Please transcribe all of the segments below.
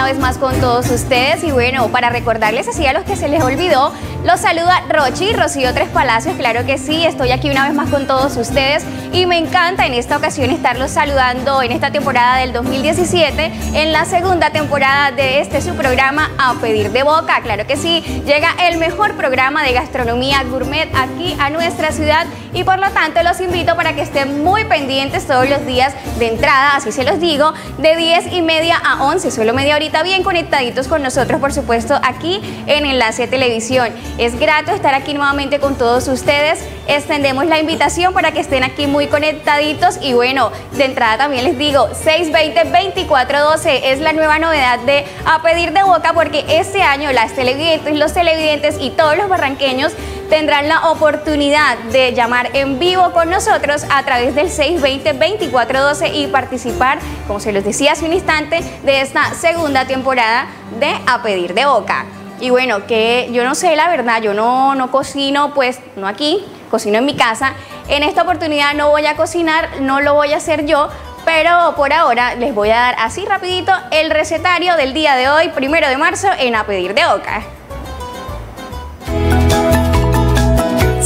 una vez más con todos ustedes. Y bueno, para recordarles así a los que se les olvidó, los saluda Rochi, Rocío Tres Palacios. Claro que sí, estoy aquí una vez más con todos ustedes. Y me encanta en esta ocasión estarlos saludando en esta temporada del 2017, en la segunda temporada de este su programa A Pedir de Boca. Claro que sí, llega el mejor programa de gastronomía gourmet aquí a nuestra ciudad y por lo tanto los invito para que estén muy pendientes todos los días de entrada, así se los digo, de 10 y media a 11, solo media horita bien conectaditos con nosotros, por supuesto, aquí en Enlace Televisión. Es grato estar aquí nuevamente con todos ustedes. Extendemos la invitación para que estén aquí muy conectaditos y bueno, de entrada también les digo, 620-2412 es la nueva novedad de A Pedir de Boca porque este año las televidentes, los televidentes y todos los barranqueños tendrán la oportunidad de llamar en vivo con nosotros a través del 620-2412 y participar, como se los decía hace un instante, de esta segunda temporada de A Pedir de Boca. Y bueno, que yo no sé la verdad, yo no, no cocino, pues no aquí, cocino en mi casa. En esta oportunidad no voy a cocinar, no lo voy a hacer yo, pero por ahora les voy a dar así rapidito el recetario del día de hoy, primero de marzo, en A Pedir de Boca.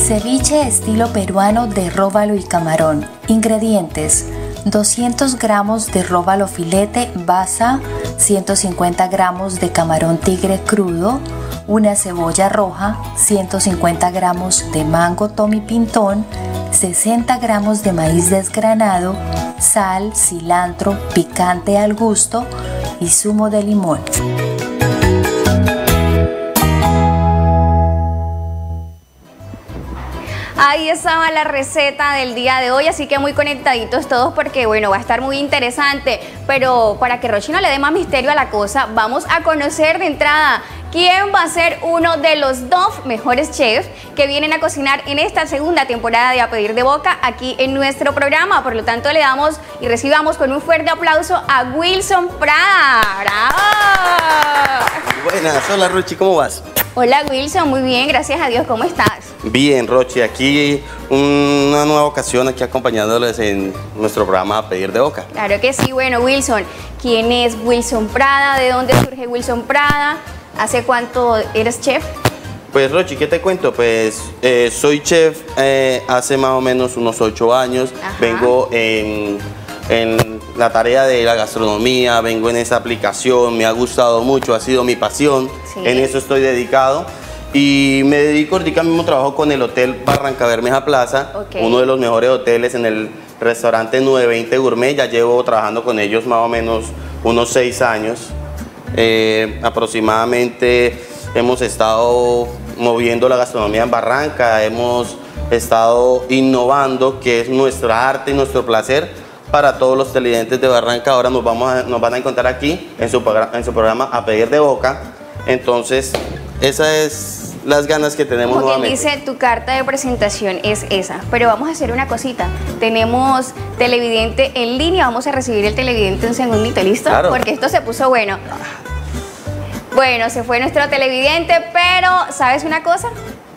Ceviche estilo peruano de róbalo y camarón. Ingredientes. 200 gramos de róbalo filete basa, 150 gramos de camarón tigre crudo, una cebolla roja, 150 gramos de mango tomi pintón, 60 gramos de maíz desgranado, sal, cilantro, picante al gusto y zumo de limón. Ahí estaba la receta del día de hoy, así que muy conectaditos todos porque bueno, va a estar muy interesante. Pero para que Rochi no le dé más misterio a la cosa, vamos a conocer de entrada quién va a ser uno de los dos mejores chefs que vienen a cocinar en esta segunda temporada de A Pedir de Boca aquí en nuestro programa. Por lo tanto, le damos y recibamos con un fuerte aplauso a Wilson Prada. ¡Bravo! Buenas, hola Rochi, ¿cómo vas? Hola Wilson, muy bien, gracias a Dios, ¿cómo estás? Bien, Rochi, aquí una nueva ocasión aquí acompañándoles en nuestro programa A Pedir de Boca. Claro que sí, bueno Wilson, ¿quién es Wilson Prada? ¿De dónde surge Wilson Prada? ¿Hace cuánto eres chef? Pues Rochi, ¿qué te cuento? Pues eh, soy chef eh, hace más o menos unos ocho años. Ajá. Vengo en, en la tarea de la gastronomía, vengo en esa aplicación, me ha gustado mucho, ha sido mi pasión, Sí. en eso estoy dedicado. Y me dedico ahorita mismo trabajo con el Hotel Barranca Bermeja Plaza, uno de los mejores hoteles en el restaurante 920 Gourmet. Ya llevo trabajando con ellos más o menos unos seis años. Eh, aproximadamente hemos estado moviendo la gastronomía en Barranca, hemos estado innovando, que es nuestra arte y nuestro placer para todos los televidentes de Barranca. Ahora nos, vamos a- nos van a encontrar aquí en su, en su programa A Pedir de Boca. Entonces, esas es las ganas que tenemos Como quien nuevamente. dice, tu carta de presentación es esa. Pero vamos a hacer una cosita. Tenemos televidente en línea. Vamos a recibir el televidente un segundito, ¿listo? Claro. Porque esto se puso bueno. Bueno, se fue nuestro televidente, pero ¿sabes una cosa?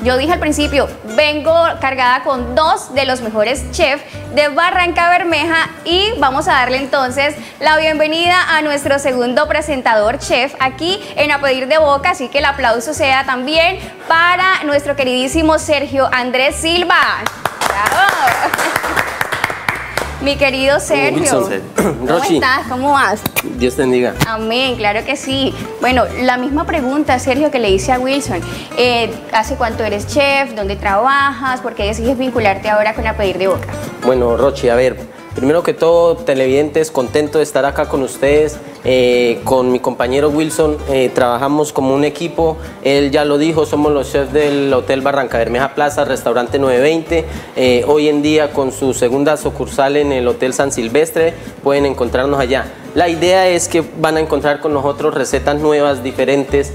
Yo dije al principio, vengo cargada con dos de los mejores chefs de Barranca Bermeja y vamos a darle entonces la bienvenida a nuestro segundo presentador chef aquí en A de Boca, así que el aplauso sea también para nuestro queridísimo Sergio Andrés Silva. ¡Bravo! Mi querido Sergio, Wilson. ¿cómo Rochi. estás? ¿Cómo vas? Dios te bendiga. Amén, claro que sí. Bueno, la misma pregunta, Sergio, que le hice a Wilson. Eh, ¿Hace cuánto eres chef? ¿Dónde trabajas? ¿Por qué decides vincularte ahora con A Pedir de Boca? Bueno, Rochi, a ver, primero que todo, televidentes, contento de estar acá con ustedes. Eh, con mi compañero Wilson eh, trabajamos como un equipo. Él ya lo dijo, somos los chefs del Hotel Barranca Bermeja Plaza, restaurante 920. Eh, hoy en día con su segunda sucursal en el Hotel San Silvestre, pueden encontrarnos allá. La idea es que van a encontrar con nosotros recetas nuevas, diferentes,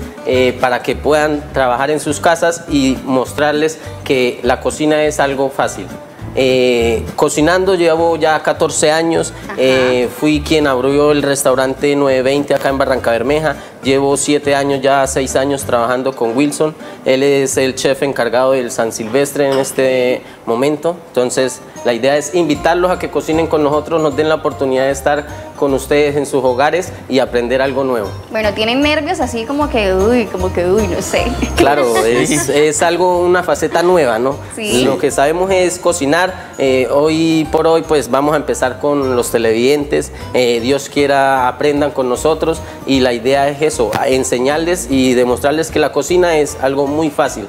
para que puedan trabajar en sus casas y mostrarles que la cocina es algo fácil. Eh, cocinando llevo ya 14 años, eh, fui quien abrió el restaurante 920 acá en Barranca Bermeja, Llevo siete años, ya seis años trabajando con Wilson. Él es el chef encargado del San Silvestre en este momento. Entonces, la idea es invitarlos a que cocinen con nosotros, nos den la oportunidad de estar con ustedes en sus hogares y aprender algo nuevo. Bueno, tienen nervios así como que, uy, como que, uy, no sé. Claro, es, es algo, una faceta nueva, ¿no? Sí. Lo que sabemos es cocinar. Eh, hoy por hoy, pues vamos a empezar con los televidentes. Eh, Dios quiera aprendan con nosotros y la idea es eso, enseñarles y demostrarles que la cocina es algo muy fácil.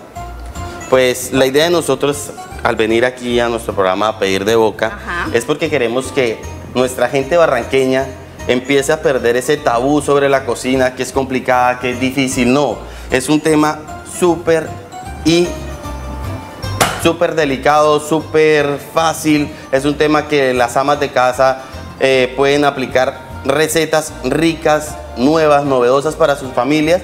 Pues la idea de nosotros al venir aquí a nuestro programa a pedir de boca Ajá. es porque queremos que nuestra gente barranqueña empiece a perder ese tabú sobre la cocina, que es complicada, que es difícil. No, es un tema súper y súper delicado, súper fácil. Es un tema que las amas de casa eh, pueden aplicar recetas ricas, nuevas, novedosas para sus familias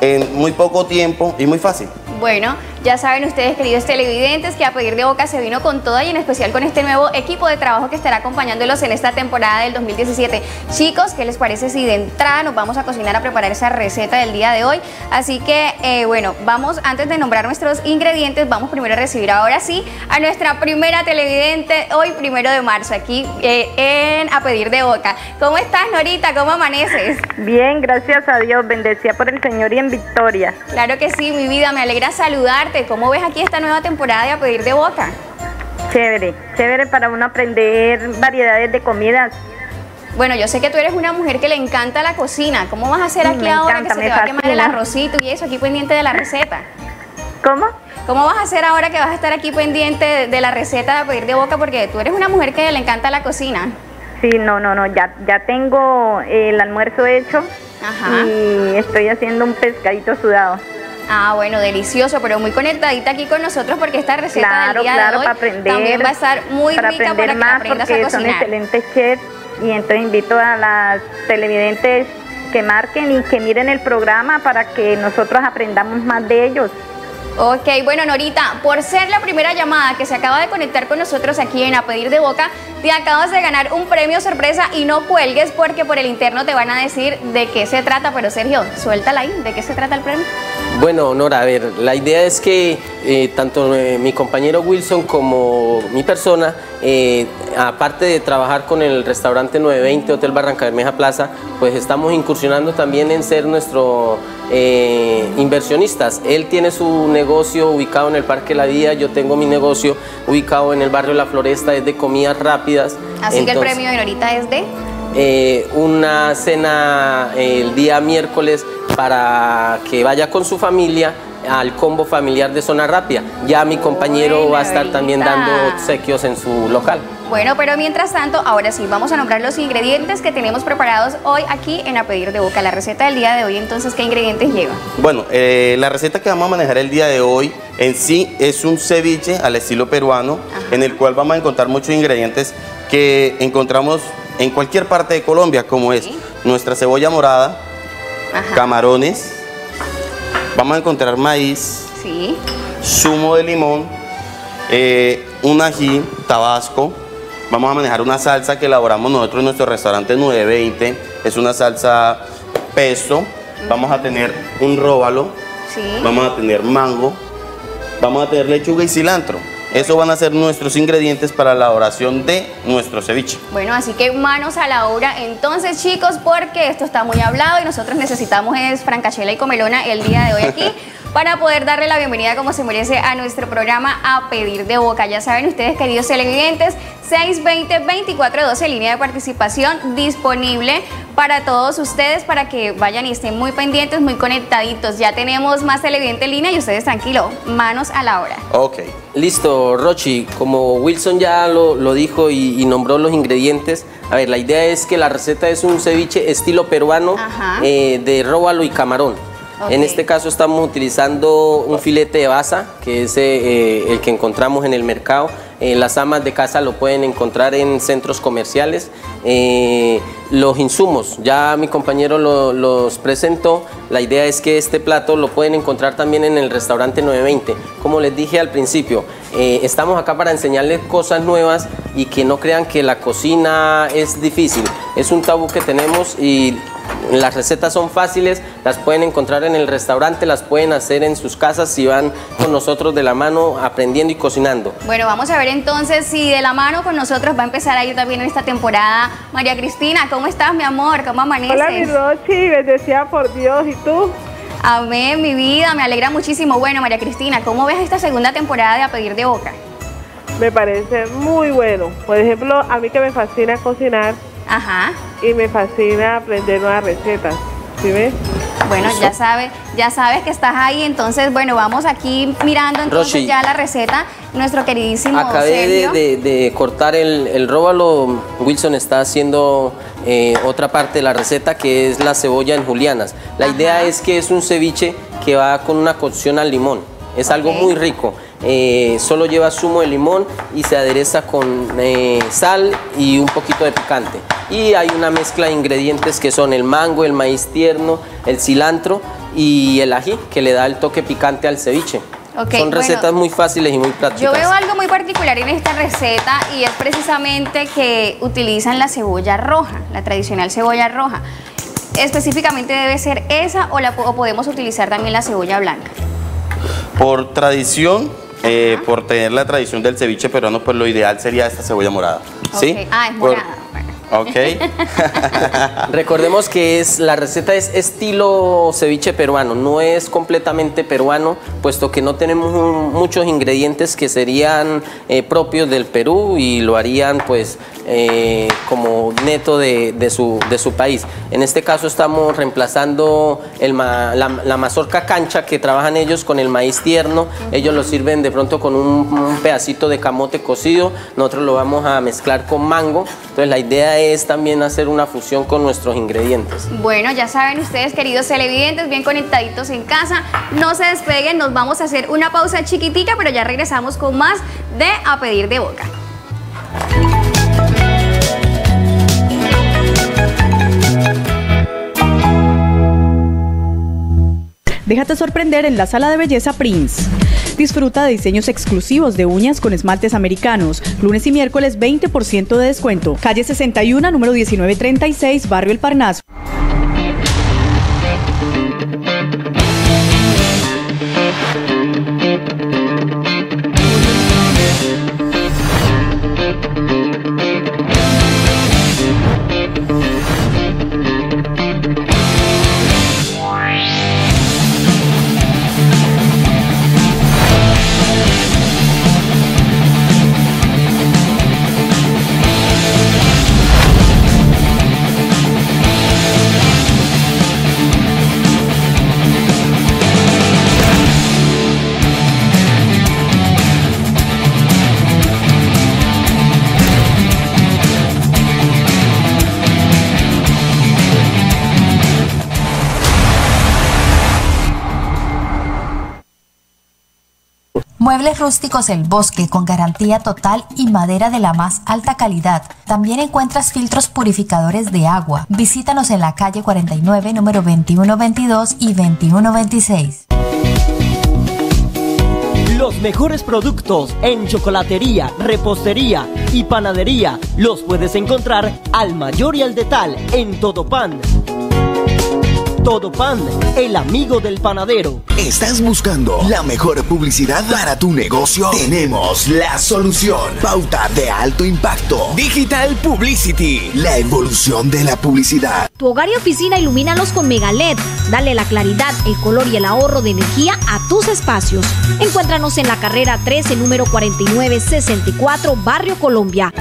en muy poco tiempo y muy fácil. Bueno, ya saben ustedes, queridos televidentes, que a pedir de boca se vino con toda y en especial con este nuevo equipo de trabajo que estará acompañándolos en esta temporada del 2017. Chicos, ¿qué les parece si de entrada nos vamos a cocinar a preparar esa receta del día de hoy? Así que, eh, bueno, vamos, antes de nombrar nuestros ingredientes, vamos primero a recibir ahora sí a nuestra primera televidente hoy, primero de marzo, aquí eh, en A Pedir de Boca. ¿Cómo estás, Norita? ¿Cómo amaneces? Bien, gracias a Dios, bendecida por el Señor y en victoria. Claro que sí, mi vida, me alegra saludarte. ¿Cómo ves aquí esta nueva temporada de A Pedir de Boca? Chévere, chévere para uno aprender variedades de comidas. Bueno, yo sé que tú eres una mujer que le encanta la cocina. ¿Cómo vas a hacer aquí me ahora encanta, que se te va a quemar el arrocito y eso, aquí pendiente de la receta? ¿Cómo? ¿Cómo vas a hacer ahora que vas a estar aquí pendiente de, de la receta de A Pedir de Boca? Porque tú eres una mujer que le encanta la cocina. Sí, no, no, no, ya, ya tengo el almuerzo hecho Ajá. y estoy haciendo un pescadito sudado. Ah, bueno, delicioso, pero muy conectadita aquí con nosotros porque esta receta Claro, del día claro, de hoy para aprender. también va a estar muy para rica aprender para que más aprendas a porque son cocinar. excelentes chefs y entonces invito a las televidentes que marquen y que miren el programa para que nosotros aprendamos más de ellos. Ok, bueno Norita, por ser la primera llamada que se acaba de conectar con nosotros aquí en A Pedir de Boca, te acabas de ganar un premio sorpresa y no cuelgues porque por el interno te van a decir de qué se trata, pero Sergio, suéltala ahí, ¿de qué se trata el premio? Bueno, Nora, a ver, la idea es que eh, tanto eh, mi compañero Wilson como mi persona, eh, aparte de trabajar con el restaurante 920 Hotel Barranca Bermeja Plaza, pues estamos incursionando también en ser nuestro eh, inversionistas. Él tiene su negocio ubicado en el Parque La Vía, yo tengo mi negocio ubicado en el barrio La Floresta, es de comidas rápidas. Así que el premio de Norita es de... una cena el día miércoles para que vaya con su familia al combo familiar de zona rápida. Ya mi compañero Bueno, va a estar también dando obsequios en su local. Bueno, pero mientras tanto, ahora sí, vamos a nombrar los ingredientes que tenemos preparados hoy aquí en A Pedir de Boca. La receta del día de hoy, entonces, ¿qué ingredientes lleva? Bueno, eh, la receta que vamos a manejar el día de hoy en sí es un ceviche al estilo peruano, en el cual vamos a encontrar muchos ingredientes que encontramos en cualquier parte de Colombia, como es Sí. nuestra cebolla morada, Ajá. camarones, vamos a encontrar maíz, Sí. zumo de limón, eh, un ají, tabasco. Vamos a manejar una salsa que elaboramos nosotros en nuestro restaurante 920. Es una salsa pesto. Vamos a tener un róbalo. Sí. Vamos a tener mango. Vamos a tener lechuga y cilantro. Esos van a ser nuestros ingredientes para la elaboración de nuestro ceviche. Bueno, así que manos a la obra. Entonces, chicos, porque esto está muy hablado y nosotros necesitamos es francachela y comelona el día de hoy aquí para poder darle la bienvenida como se merece a nuestro programa A Pedir de Boca. Ya saben ustedes, queridos televidentes, 620-2412, línea de participación disponible para todos ustedes para que vayan y estén muy pendientes, muy conectaditos. Ya tenemos más televidente en línea y ustedes tranquilo, manos a la obra. Ok. Listo, Rochi, como Wilson ya lo, lo dijo y, y nombró los ingredientes, a ver, la idea es que la receta es un ceviche estilo peruano eh, de róbalo y camarón. En este caso estamos utilizando un filete de basa, que es eh, el que encontramos en el mercado. Eh, las amas de casa lo pueden encontrar en centros comerciales. Eh, los insumos, ya mi compañero lo- los presentó. La idea es que este plato lo pueden encontrar también en el restaurante 920. Como les dije al principio, eh, estamos acá para enseñarles cosas nuevas y que no crean que la cocina es difícil. Es un tabú que tenemos y las recetas son fáciles, las pueden encontrar en el restaurante, las pueden hacer en sus casas si van con nosotros de la mano aprendiendo y cocinando. Bueno, vamos a ver entonces si de la mano con nosotros va a empezar a ir también en esta temporada. María Cristina, ¿cómo estás, mi amor? ¿Cómo amaneces? Hola, mi Rochi, bendecida por Dios. ¿Y tú? Amén, mi vida, me alegra muchísimo. Bueno, María Cristina, ¿cómo ves esta segunda temporada de A Pedir de Boca? Me parece muy bueno. Por ejemplo, a mí que me fascina cocinar Ajá. y me fascina aprender nuevas recetas. ¿Sí ves? Bueno, ya sabes, ya sabes que estás ahí, entonces, bueno, vamos aquí mirando entonces Roshi. ya la receta. Nuestro queridísimo Acabé de, Sergio. de- de cortar el, el róbalo. Wilson está haciendo eh, otra parte de la receta que es la cebolla en julianas. La Ajá. idea es que es un ceviche que va con una cocción al limón. Es algo muy rico. Eh, solo lleva zumo de limón y se adereza con eh, sal y un poquito de picante. Y hay una mezcla de ingredientes que son el mango, el maíz tierno, el cilantro y el ají que le da el toque picante al ceviche. Son bueno. recetas muy fáciles y muy prácticas. Yo veo algo muy particular en esta receta y es precisamente que utilizan la cebolla roja, la tradicional cebolla roja. Específicamente debe ser esa o, la, po- o podemos utilizar también la cebolla blanca. Por tradición, eh, por tener la tradición del ceviche peruano, pues lo ideal sería esta cebolla morada. ¿Sí? Ah, es morada. Ok. Recordemos que es, la receta es estilo ceviche peruano, no es completamente peruano, puesto que no tenemos muchos ingredientes que serían eh, propios del Perú y lo harían pues eh, como neto de, su, de su país. En este caso estamos reemplazando la mazorca cancha que trabajan ellos con el maíz tierno, ellos lo sirven de pronto con un, un pedacito de camote cocido, nosotros lo vamos a mezclar con mango, entonces la idea es también hacer una fusión con nuestros ingredientes. Bueno, ya saben ustedes, queridos televidentes, bien conectaditos en casa, no se despeguen, nos vamos a hacer una pausa chiquitica, pero ya regresamos con más de A Pedir de Boca. Déjate sorprender en la sala de belleza Prince. Disfruta de diseños exclusivos de uñas con esmaltes americanos. Lunes y miércoles 20% de descuento. Calle 61, número 1936, Barrio El Parnaso. Muebles rústicos El Bosque con garantía total y madera de la más alta calidad. También encuentras filtros purificadores de agua. Visítanos en la calle 49, número 2122 y 2126. Los mejores productos en chocolatería, repostería y panadería los puedes encontrar al mayor y al detal en Todo Pan. Todo Pan, el amigo del panadero. ¿Estás buscando la mejor publicidad para tu negocio? Tenemos la solución. Pauta de alto impacto. Digital Publicity. La evolución de la publicidad. Tu hogar y oficina ilumínalos con Mega LED. Dale la claridad, el color y el ahorro de energía a tus espacios. Encuéntranos en la carrera 13, número 4964, Barrio Colombia.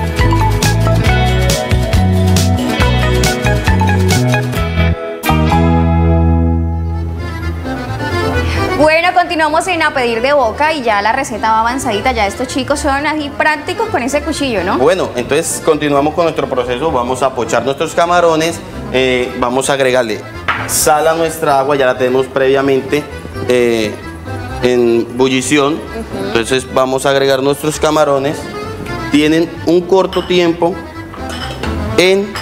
Continuamos en A Pedir de Boca y ya la receta va avanzadita, ya estos chicos son así prácticos con ese cuchillo, ¿no? Bueno, entonces continuamos con nuestro proceso. Vamos a pochar nuestros camarones. eh, vamos a agregarle sal a nuestra agua, ya la tenemos previamente eh, en bullición. Entonces vamos a agregar nuestros camarones. Tienen un corto tiempo en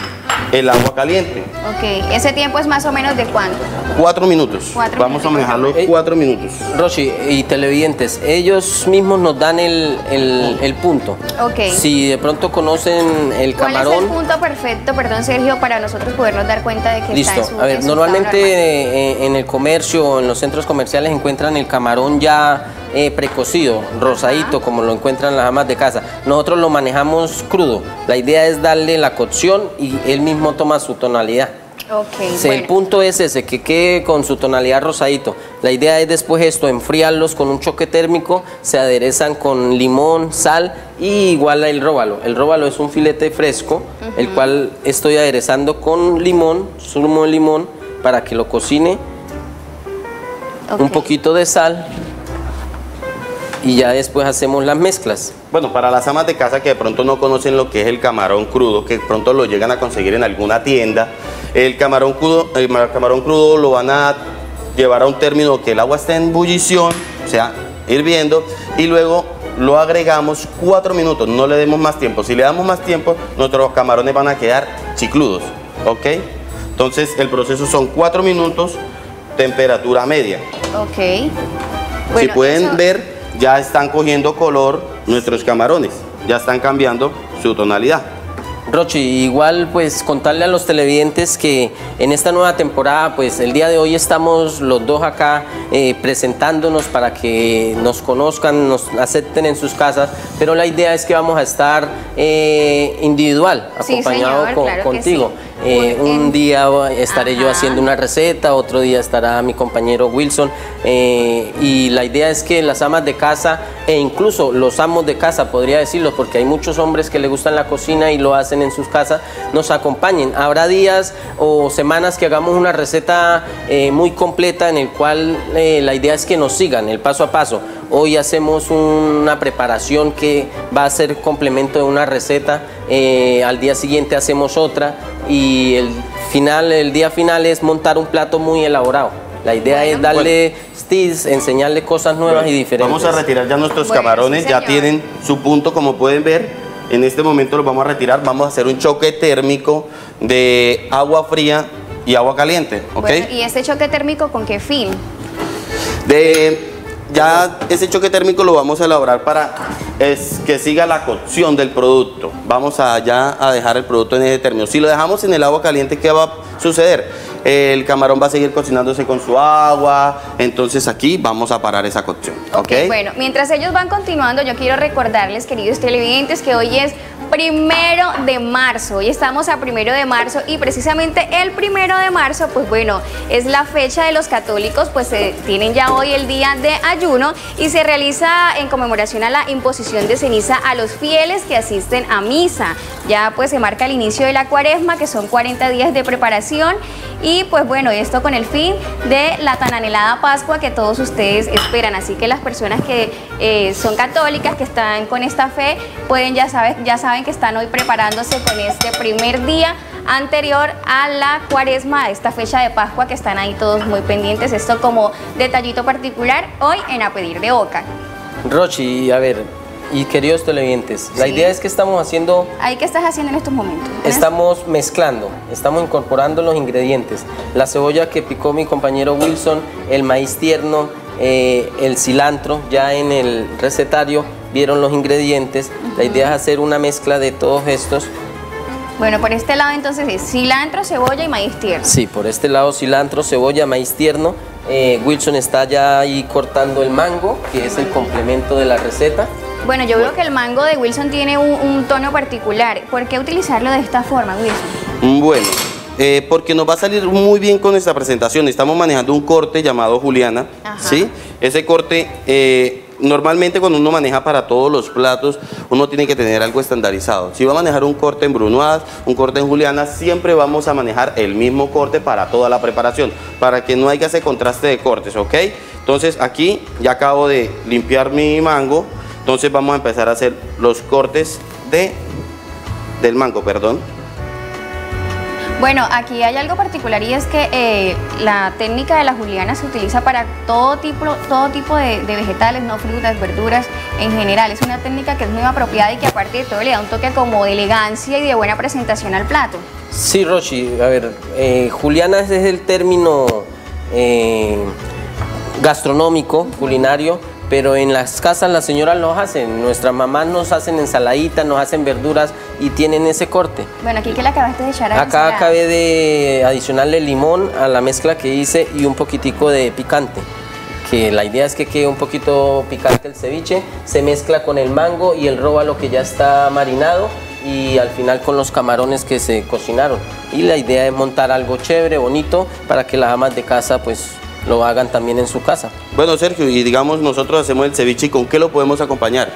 el agua caliente. Ok, ese tiempo es más o menos de cuánto? Cuatro minutos. Cuatro Vamos a manejarlo Eh, cuatro minutos. Rochi y televidentes, ellos mismos nos dan el, el- el punto. Ok. Si de pronto conocen el ¿Cuál es el camarón, punto perfecto, perdón Sergio, para nosotros podernos dar cuenta de que listo. está en su A ver, en su normalmente eh, en el comercio o en los centros comerciales encuentran el camarón ya eh, precocido, rosadito, como lo encuentran las amas de casa. Nosotros lo manejamos crudo. La idea es darle la cocción y él mismo toma su tonalidad. Ok, Sí, El punto es ese, que quede con su tonalidad rosadito. La idea es después esto, enfriarlos con un choque térmico, se aderezan con limón, sal y igual el róbalo. El róbalo es un filete fresco, el cual estoy aderezando con limón, zumo de limón, para que lo cocine, un poquito de sal y ya después hacemos las mezclas. Bueno, para las amas de casa que de pronto no conocen lo que es el camarón crudo, que de pronto lo llegan a conseguir en alguna tienda, el camarón crudo, el ma- camarón crudo lo van a llevar a un término que el agua esté en ebullición, o sea, hirviendo, y luego lo agregamos cuatro minutos, no le demos más tiempo. Si le damos más tiempo, nuestros camarones van a quedar chicludos, ¿ok? Entonces el proceso son cuatro minutos, temperatura media. Ok. si Bueno, pueden eso- ver, ya están cogiendo color nuestros camarones, ya están cambiando su tonalidad. Rochi, igual pues contarle a los televidentes que en esta nueva temporada, pues el día de hoy estamos los dos acá eh, presentándonos para que nos conozcan, nos acepten en sus casas, pero la idea es que vamos a estar eh, individual, Sí, acompañado señor, con- claro que contigo. sí. Eh, Un- día estaré yo haciendo una receta, otro día estará mi compañero Wilson eh, y la idea es que las amas de casa e incluso los amos de casa, podría decirlo, porque hay muchos hombres que le gustan la cocina y lo hacen en sus casas, nos acompañen. Habrá días o semanas que hagamos una receta eh, muy completa en el cual la idea es que nos sigan el paso a paso. Hoy hacemos una preparación que va a ser complemento de una receta, eh, al día siguiente hacemos otra y el final, el día final es montar un plato muy elaborado. La idea es darle steals, enseñarle cosas nuevas y diferentes. Vamos a retirar ya nuestros Bueno, camarones, sí, ya tienen su punto como pueden ver. En este momento los vamos a retirar, vamos a hacer un choque térmico de agua fría y agua caliente, ¿ok? Bueno, ¿Y este choque térmico con qué fin? De, ya ese choque térmico lo vamos a elaborar para es, que siga la cocción del producto. Vamos a ya a dejar el producto en ese término. Si lo dejamos en el agua caliente, ¿qué va a suceder? El camarón va a seguir cocinándose con su agua, entonces aquí vamos a parar esa cocción, ¿ok? Bueno, mientras ellos van continuando, yo quiero recordarles, queridos televidentes, que hoy es primero de marzo. Hoy estamos a primero de marzo y precisamente el primero de marzo, pues bueno, es la fecha de los católicos, pues se tienen ya hoy el día de ayuno y se realiza en conmemoración a la imposición de ceniza a los fieles que asisten a misa. Ya pues se marca el inicio de la cuaresma, que son 40 días de preparación y pues bueno, esto con el fin de la tan anhelada Pascua que todos ustedes esperan. Así que las personas que eh, son católicas, que están con esta fe, pueden ya saben, ya saben que están hoy preparándose con este primer día anterior a la cuaresma, a esta fecha de Pascua que están ahí todos muy pendientes. Esto como detallito particular hoy en A Pedir de Boca. Rochi, a ver, y queridos televidentes, la idea es que estamos haciendo ¿Ahí qué estás haciendo en estos momentos? Estamos mezclando, estamos incorporando los ingredientes. La cebolla que picó mi compañero Wilson, el maíz tierno, eh, el cilantro, ya en el recetario vieron los ingredientes. La idea es hacer una mezcla de todos estos. Bueno, por este lado entonces es cilantro, cebolla y maíz tierno. Sí, por este lado cilantro, cebolla, maíz tierno. Eh, Wilson está ya ahí cortando el mango, que es el complemento de la receta. Bueno, yo veo que el mango de Wilson tiene un, un tono particular. ¿Por qué utilizarlo de esta forma, Wilson? Bueno, eh, porque nos va a salir muy bien con esta presentación. Estamos manejando un corte llamado Juliana, Ajá. ¿sí? Ese corte, eh, normalmente cuando uno maneja para todos los platos, uno tiene que tener algo estandarizado. Si va a manejar un corte en brunoise, un corte en Juliana, siempre vamos a manejar el mismo corte para toda la preparación, para que no haya ese contraste de cortes, ¿ok? Entonces aquí ya acabo de limpiar mi mango, entonces vamos a empezar a hacer los cortes de, del mango, perdón. Bueno, aquí hay algo particular y es que eh, la técnica de la juliana se utiliza para todo tipo, todo tipo de, de, vegetales, no frutas, verduras en general. Es una técnica que es muy apropiada y que aparte de todo le da un toque como de elegancia y de buena presentación al plato. Sí, Rochi, a ver, eh, juliana es el término eh, gastronómico, culinario, pero en las casas las señoras lo hacen, nuestras mamás nos hacen ensaladitas, nos hacen verduras y tienen ese corte. Bueno, aquí que le acabaste de echar a Acá acabé de adicionarle limón a la mezcla que hice y un poquitico de picante. Que la idea es que quede un poquito picante el ceviche, se mezcla con el mango y el róbalo que ya está marinado y al final con los camarones que se cocinaron. Y la idea es montar algo chévere, bonito, para que las amas de casa pues lo hagan también en su casa. Bueno, Sergio, y digamos nosotros hacemos el ceviche y con qué lo podemos acompañar.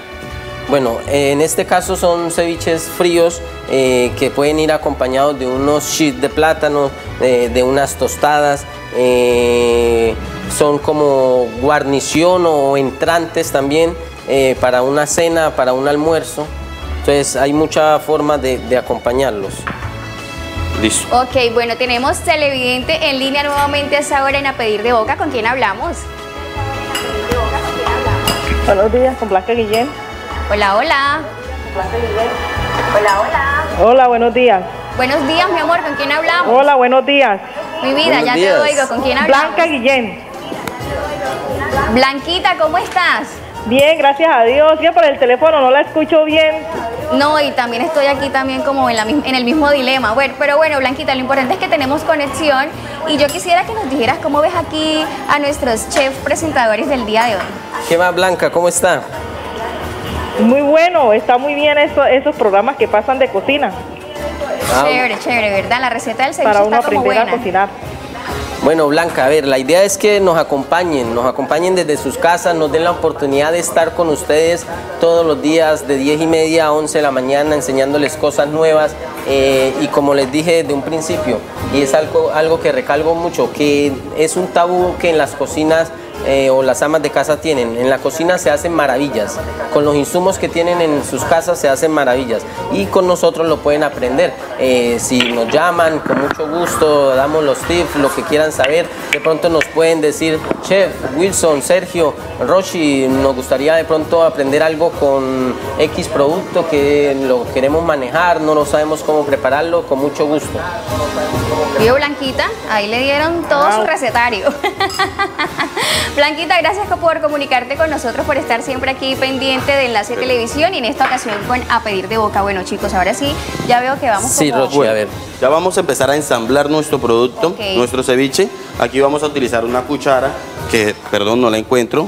Bueno, en este caso son ceviches fríos eh, que pueden ir acompañados de unos sheets de plátano, de, unas tostadas, eh, son como guarnición o entrantes también eh, para una cena, para un almuerzo. Entonces hay mucha forma de, de acompañarlos. Listo. Ok, bueno, tenemos televidente en línea nuevamente a esa hora en A Pedir de Boca. ¿Con quién hablamos? Buenos días, con Blanca Guillén. Hola, hola. Hola, hola. Hola, buenos días. Buenos días, mi amor, ¿con quién hablamos? Hola, buenos días. Mi vida, ya te oigo, ¿con quién hablamos? Blanca Guillén. Blanquita, ¿cómo estás? Bien, gracias a Dios. Ya por el teléfono no la escucho bien. No, y también estoy aquí también como en, la, en el mismo dilema. Bueno, pero bueno, Blanquita, lo importante es que tenemos conexión y yo quisiera que nos dijeras cómo ves aquí a nuestros chefs presentadores del día de hoy. ¿Qué más, Blanca? ¿Cómo está? Muy bueno, está muy bien eso, esos programas que pasan de cocina. Ah, chévere, chévere, ¿verdad? La receta del ceviche Para uno como aprender buena. a cocinar. Bueno, Blanca, a ver, la idea es que nos acompañen, nos acompañen desde sus casas, nos den la oportunidad de estar con ustedes todos los días de 10 y media a 11 de la mañana enseñándoles cosas nuevas eh, y como les dije desde un principio, y es algo, algo que recalgo mucho, que es un tabú que en las cocinas eh, o las amas de casa tienen. En la cocina se hacen maravillas. Con los insumos que tienen en sus casas se hacen maravillas. Y con nosotros lo pueden aprender. Eh, si nos llaman, con mucho gusto, damos los tips, lo que quieran saber. De pronto nos pueden decir, Chef, Wilson, Sergio, Roshi, nos gustaría de pronto aprender algo con X producto que lo queremos manejar, no lo sabemos cómo prepararlo, con mucho gusto. ¿Vio Blanquita? Ahí le dieron todo su recetario. Blanquita, gracias por comunicarte con nosotros, por estar siempre aquí pendiente de Enlace Televisión y en esta ocasión con A Pedir de Boca. Bueno, chicos, ahora sí, ya veo que vamos Sí, como... Rochi, a ver. Ya vamos a empezar a ensamblar nuestro producto, nuestro ceviche. Aquí vamos a utilizar una cuchara que, perdón, no la encuentro.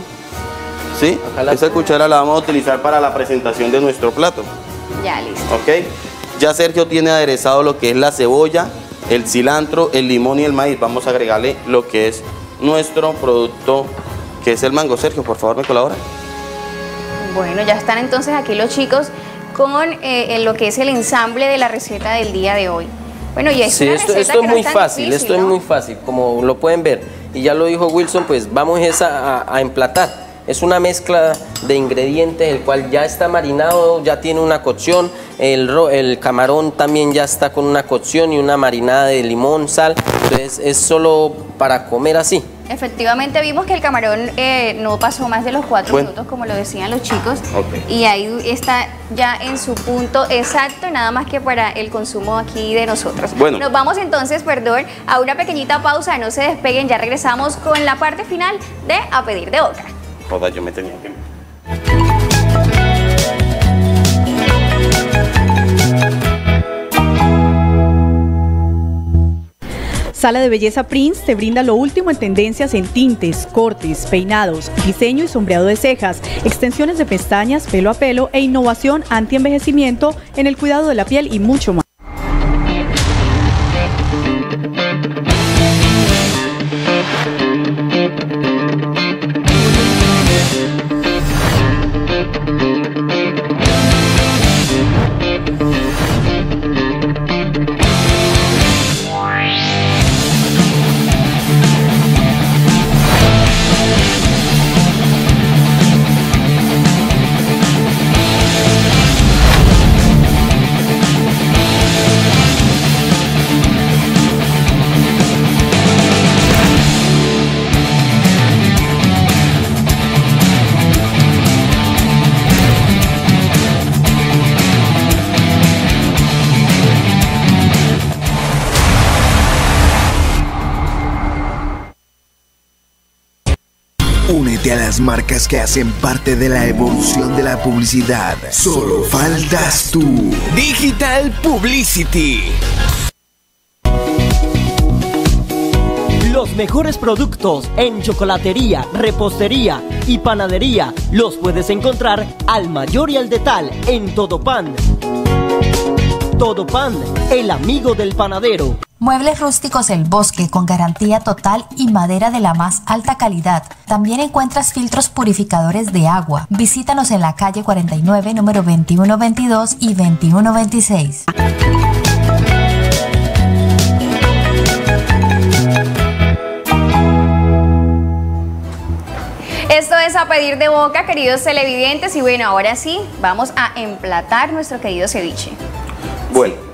¿Sí? Esa cuchara la vamos a utilizar para la presentación de nuestro plato. Ya, listo. ¿Ok? Ya Sergio tiene aderezado lo que es la cebolla, el cilantro, el limón y el maíz. Vamos a agregarle lo que es nuestro producto, que es el mango. Sergio, por favor, me colabora. Bueno, ya están entonces aquí los chicos con eh, lo que es el ensamble de la receta del día de hoy. Bueno, y es Sí, una esto, receta esto que es no muy tan fácil, difícil, esto es muy fácil, como lo pueden ver. Y ya lo dijo Wilson, pues vamos es a, emplatar. Es una mezcla de ingredientes, el cual ya está marinado, ya tiene una cocción. El, el camarón también ya está con una cocción y una marinada de limón, sal. Entonces es solo para comer así. Efectivamente vimos que el camarón eh, no pasó más de los cuatro Bueno. minutos, como lo decían los chicos, Ok. y ahí está ya en su punto exacto, nada más que para el consumo aquí de nosotros. Bueno. Nos vamos entonces, perdón, a una pequeñita pausa, no se despeguen, ya regresamos con la parte final de A Pedir de Boca. Joder, yo me tenía que... Sala de Belleza Prince te brinda lo último en tendencias en tintes, cortes, peinados, diseño y sombreado de cejas, extensiones de pestañas, pelo a pelo e innovación anti-envejecimiento en el cuidado de la piel y mucho más. Marcas que hacen parte de la evolución de la publicidad. Solo faltas tú. Digital Publicity. Los mejores productos en chocolatería, repostería y panadería los puedes encontrar al mayor y al detal en Todo Pan. Todo Pan, el amigo del panadero. Muebles rústicos El Bosque con garantía total y madera de la más alta calidad. También encuentras filtros purificadores de agua. Visítanos en la calle 49, número 2122 y 2126. Esto es a pedir de boca, queridos televidentes. Y bueno, ahora sí, vamos a emplatar nuestro querido ceviche. Bueno,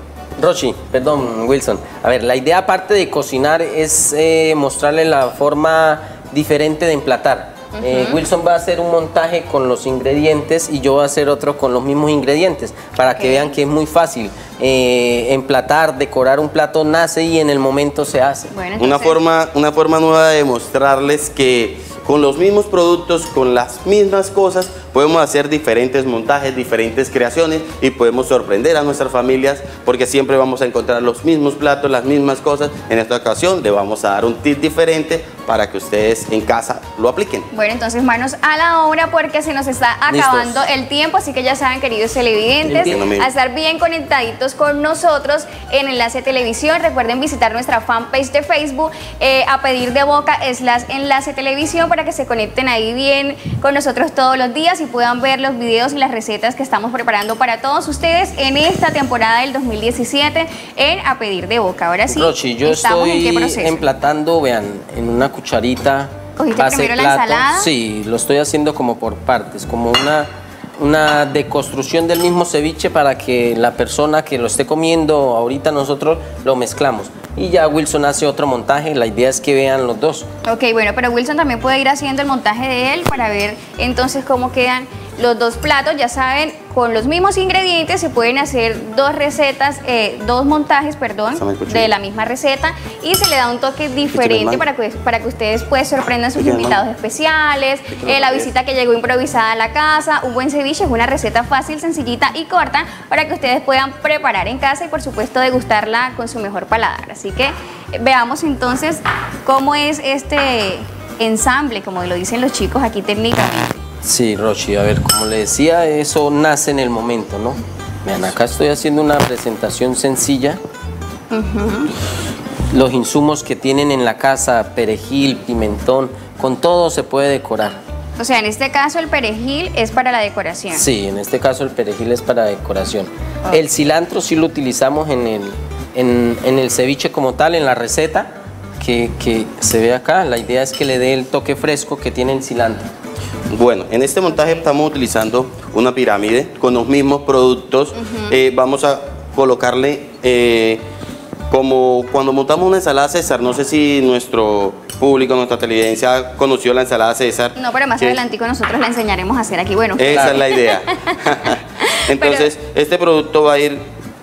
Rochi, perdón, Wilson. A ver, la idea aparte de cocinar es eh, mostrarle la forma diferente de emplatar. Eh, Wilson va a hacer un montaje con los ingredientes y yo voy a hacer otro con los mismos ingredientes para que vean que es muy fácil. Eh, emplatar, decorar un plato nace y en el momento se hace. Bueno, una forma, una forma nueva de mostrarles que con los mismos productos, con las mismas cosas, podemos hacer diferentes montajes, diferentes creaciones y podemos sorprender a nuestras familias porque siempre vamos a encontrar los mismos platos, las mismas cosas. En esta ocasión le vamos a dar un tip diferente para que ustedes en casa lo apliquen. Bueno, entonces manos a la obra porque se nos está acabando Listos. el tiempo, así que ya saben, queridos televidentes, Entiendo, a estar bien conectaditos con nosotros en Enlace Televisión. Recuerden visitar nuestra fanpage de Facebook, eh, a pedir de boca slash Enlace Televisión para que se conecten ahí bien con nosotros todos los días y puedan ver los videos y las recetas que estamos preparando para todos ustedes en esta temporada del 2017 en A Pedir de Boca. Ahora sí, Rochi, yo estamos en qué estoy proceso. emplatando, vean, en una cucharita. ¿Cogiste base primero la plato. ensalada? Sí, lo estoy haciendo como por partes, como una, una deconstrucción del mismo ceviche para que la persona que lo esté comiendo ahorita nosotros lo mezclamos. Y ya Wilson hace otro montaje, la idea es que vean los dos. Ok, bueno, pero Wilson también puede ir haciendo el montaje de él para ver entonces cómo quedan los dos platos. Ya saben, con los mismos ingredientes se pueden hacer dos recetas, eh, dos montajes, perdón, de la misma receta y se le da un toque diferente mano. para que, para que ustedes pues sorprendan a sus Píqueme, invitados especiales, Píqueme, eh, la visita que llegó improvisada a la casa, un buen ceviche es una receta fácil, sencillita y corta para que ustedes puedan preparar en casa y por supuesto degustarla con su mejor paladar. Así que eh, veamos entonces cómo es este ensamble, como lo dicen los chicos aquí técnicamente. Sí, Rochi, a ver, como le decía, eso nace en el momento, ¿no? Vean, acá estoy haciendo una presentación sencilla. Los insumos que tienen en la casa, perejil, pimentón, con todo se puede decorar. O sea, en este caso el perejil es para la decoración. Sí, en este caso el perejil es para decoración. El cilantro sí lo utilizamos en el, en, en el ceviche como tal, en la receta que, que se ve acá. La idea es que le dé el toque fresco que tiene el cilantro. Bueno, en este montaje estamos utilizando una pirámide con los mismos productos. Eh, vamos a colocarle eh, como cuando montamos una ensalada César. No sé si nuestro público, nuestra televidencia conoció la ensalada César. No, pero más que- adelantico nosotros la enseñaremos a hacer aquí. Bueno, Esa es la idea. Entonces, este producto va a ir,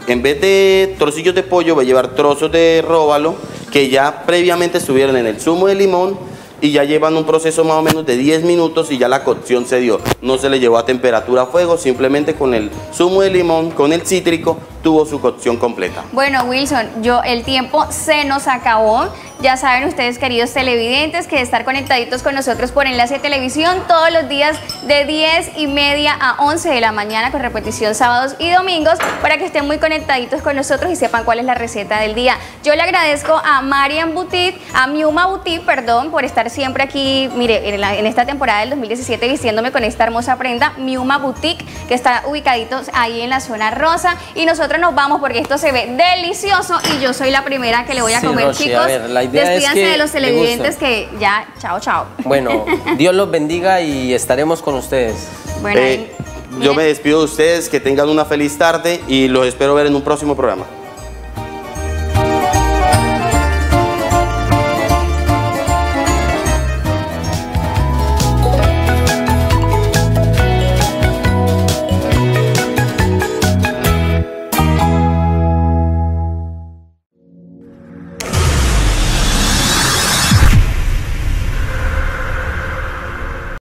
en vez de trocillos de pollo, va a llevar trozos de róbalo que ya previamente estuvieron en el zumo de limón y ya llevan un proceso más o menos de 10 minutos y ya la cocción se dio. No se le llevó a temperatura a fuego, simplemente con el zumo de limón, con el cítrico, tuvo su cocción completa. Bueno, Wilson, yo el tiempo se nos acabó. Ya saben ustedes, queridos televidentes, que estar conectaditos con nosotros por Enlace de Televisión todos los días de 10 y media a 11 de la mañana con repetición sábados y domingos para que estén muy conectaditos con nosotros y sepan cuál es la receta del día. Yo le agradezco a Marian Boutique, a Miuma Boutique, perdón, por estar siempre aquí, mire, en, la- en esta temporada del 2017 vistiéndome con esta hermosa prenda, Miuma Boutique, que está ubicaditos ahí en la zona rosa. Y nosotros nos vamos porque esto se ve delicioso y yo soy la primera que le voy a Sí, comer, a chicos. ver, la idea es Despídanse que de los le televidentes que ya, chao, chao. Bueno, Dios los bendiga y estaremos con ustedes. Bueno, Eh, yo me despido de ustedes, que tengan una feliz tarde y los espero ver en un próximo programa.